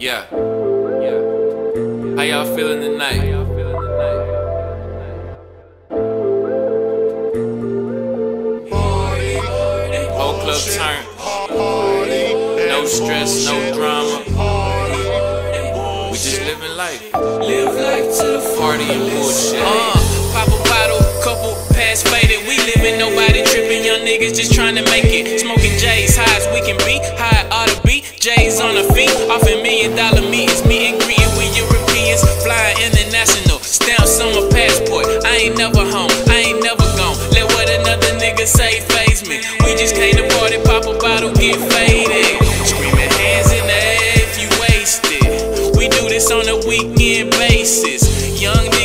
Yeah. Yeah. How y'all feeling tonight? Whole club turn. No stress, no drama. We just living life. Live life to the party and bullshit. Uh, pop a bottle, couple pass faded. We living, nobody tripping. Young niggas just trying to make it. Smoking J's, high as we can be, high never home, I ain't never gone. Let what another nigga say faze me. We just came to party, pop a bottle, get faded. Screaming hands in the air if you wasted. We do this on a weekend basis. Young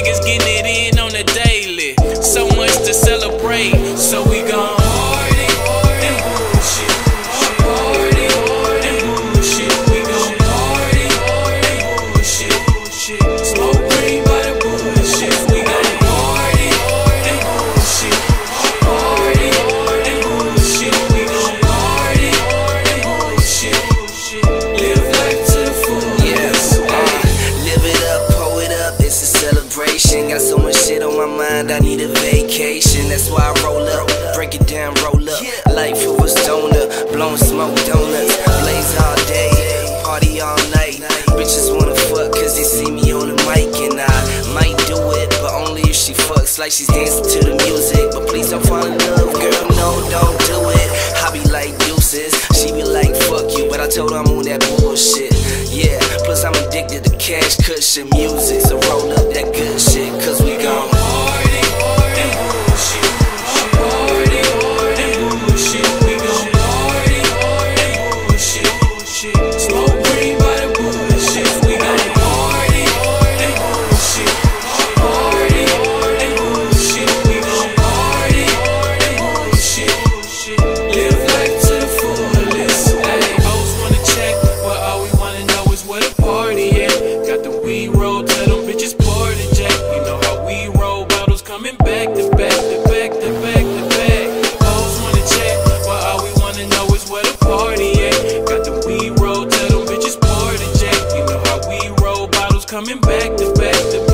Got so much shit on my mind, I need a vacation. That's why I roll up, break it down, roll up. Life of a stoner, blowing smoke donuts. Blaze all day, party all night. Bitches wanna fuck cause they see me on the mic. And I might do it, but only if she fucks like she's dancing to the music. But please don't fall in love, girl, no, don't do it. I be like deuces, she be like fuck you, but I told her I'm on that bullshit. Yeah, plus I'm addicted to cash cushion music. So roll up that good coming back to back to back.